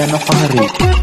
Mariano Fajarito. Get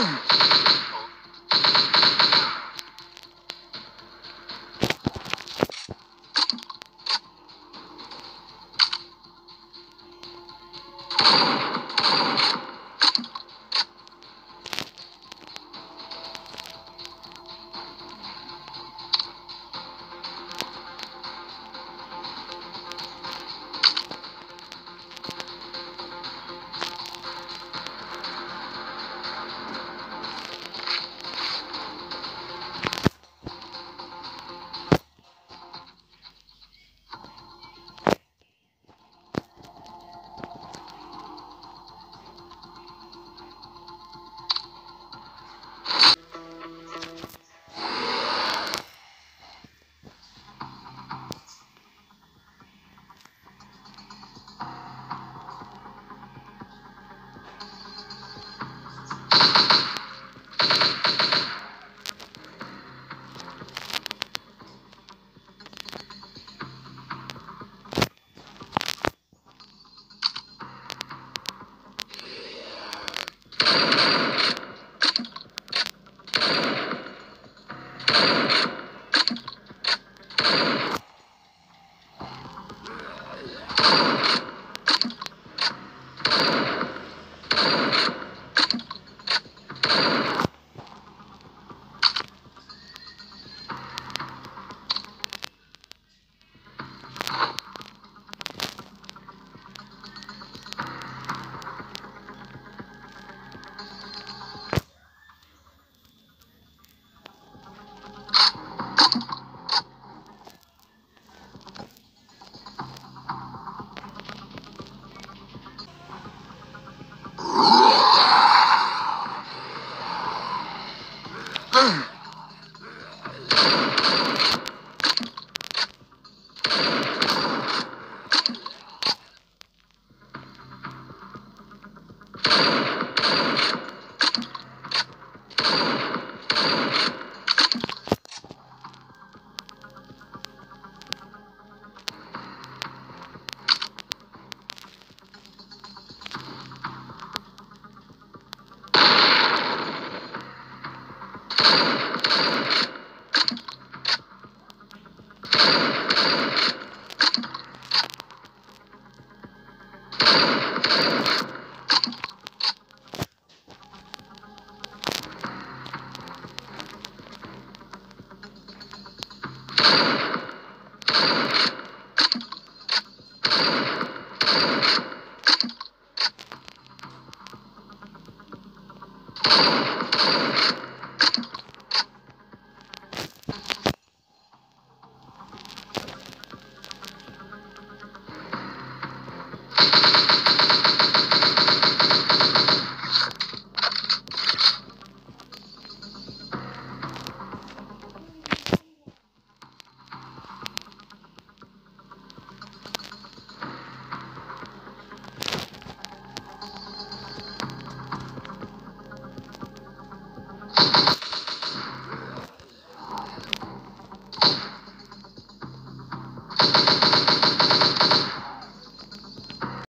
Ugh.